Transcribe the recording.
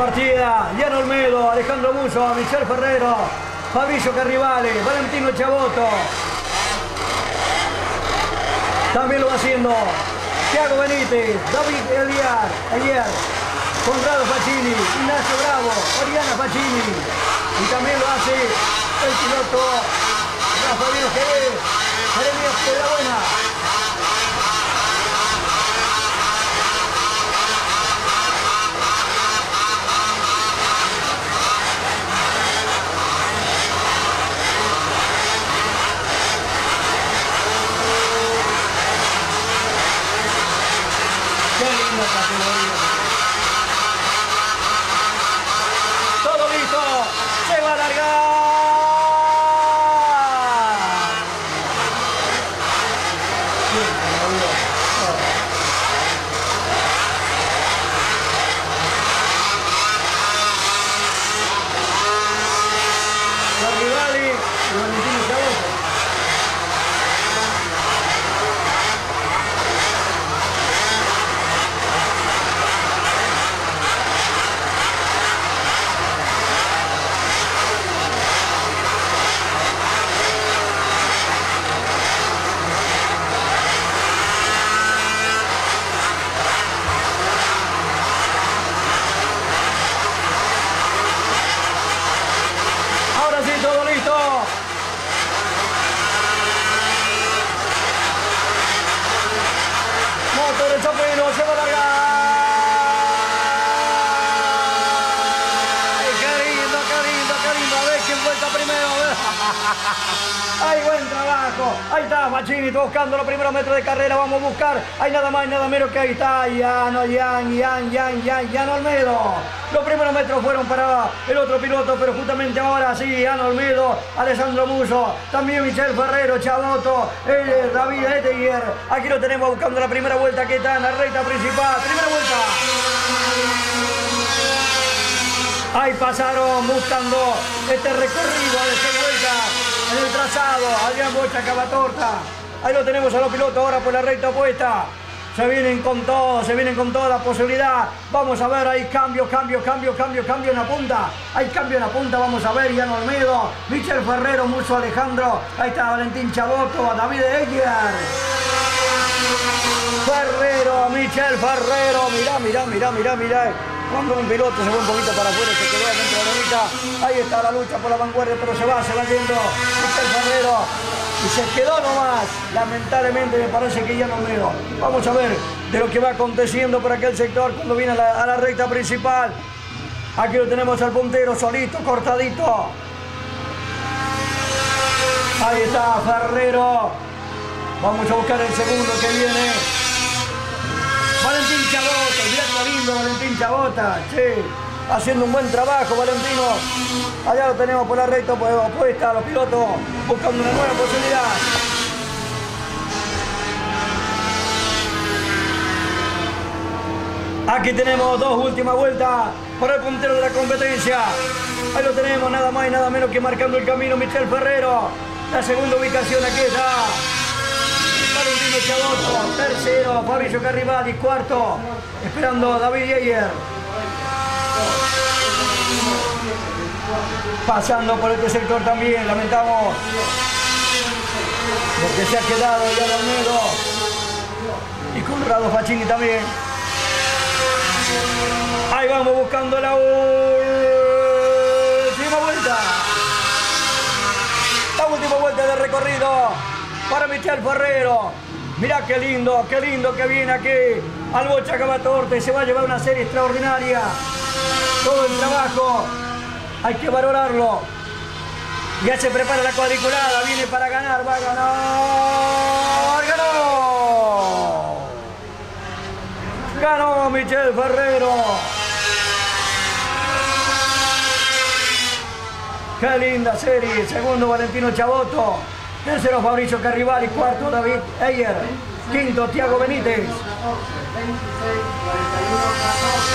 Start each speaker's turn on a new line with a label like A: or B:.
A: partida, Diana Olmedo, Alejandro Muso, Michel Ferrero, Fabricio Carrivale, Valentino Chaboto. También lo va haciendo Thiago Benítez, David Eliar, Eliar, Conrado Facchini, Ignacio Bravo, Oriana Facchini. Y también lo hace el piloto Rafael Jerez, Jeremías Buena. Todo listo, se va a largar. La Rivali y Valentino Chaboto. Ahora sí, todo listo. Chapero, se va a largar. Qué lindo, qué lindo, qué lindo. A ver quién vuelta primero. a ver. Ay, buen trabajo. Ahí está, Machini, buscando los primeros metros de carrera. Vamos a buscar. Hay nada más y nada menos que ahí está. Yan, Yan, Yan, Yan, Yan, Yan Olmedo. Los primeros metros fueron para el otro piloto, pero justamente ahora sí, Yan Olmedo, Alessandro Muso, también Michel Ferrero, Chaboto, el David Eteguier. Aquí lo tenemos buscando la primera vuelta que está en la recta principal. Primera vuelta. Ahí pasaron buscando este recorrido de seis vueltas en el trazado. Adrián Bocha Cavatorta. Ahí lo tenemos a los pilotos ahora por la recta opuesta. Se vienen con todo, se vienen con toda la posibilidad. Vamos a ver, hay cambio, cambio, cambio, cambio, cambio en la punta. Hay cambio en la punta, vamos a ver. Ian Olmedo, Michel Ferrero, Muso Alejandro. Ahí está Valentín Chaboto, David Eguiar. Ferrero, Michel Ferrero. Mirá, mirá, mirá, mirá, mirá. Cuando un piloto se fue un poquito para afuera, se quedó dentro de la mitad. Ahí está la lucha por la vanguardia, pero se va, se va yendo. Michel Ferrero. Y se quedó nomás. Lamentablemente me parece que ya no veo. Vamos a ver de lo que va aconteciendo por aquel sector cuando viene a la, a la recta principal. Aquí lo tenemos al puntero solito, cortadito. Ahí está Ferrero. Vamos a buscar el segundo que viene. Valentín Chabota, mirá qué lindo Valentín Chabota, che, haciendo un buen trabajo Valentino. Allá lo tenemos por la recta pues, opuesta a los pilotos, buscando una nueva posibilidad. Aquí tenemos dos últimas vueltas para el puntero de la competencia. Ahí lo tenemos, nada más y nada menos que marcando el camino Michel Ferrero. La segunda ubicación aquí está. Tercero, Fabricio Carribali, cuarto, esperando David Yeyer. Pasando por este sector también, lamentamos lo que se ha quedado ya Olmedo y Conrado Facchini también. Ahí vamos buscando la última vuelta. La última vuelta de recorrido para Michel Ferrero. Mirá qué lindo, qué lindo que viene aquí al Bocha. Se va a llevar una serie extraordinaria. Todo el trabajo hay que valorarlo. Ya se prepara la cuadriculada, viene para ganar, va a ganar. ¡Ganó! Ganó Michel Ferrero. Qué linda serie. Segundo Valentino Chaboto. Tercero Fabricio Carribali. Cuarto David Eyer. Quinto Tiago Benítez.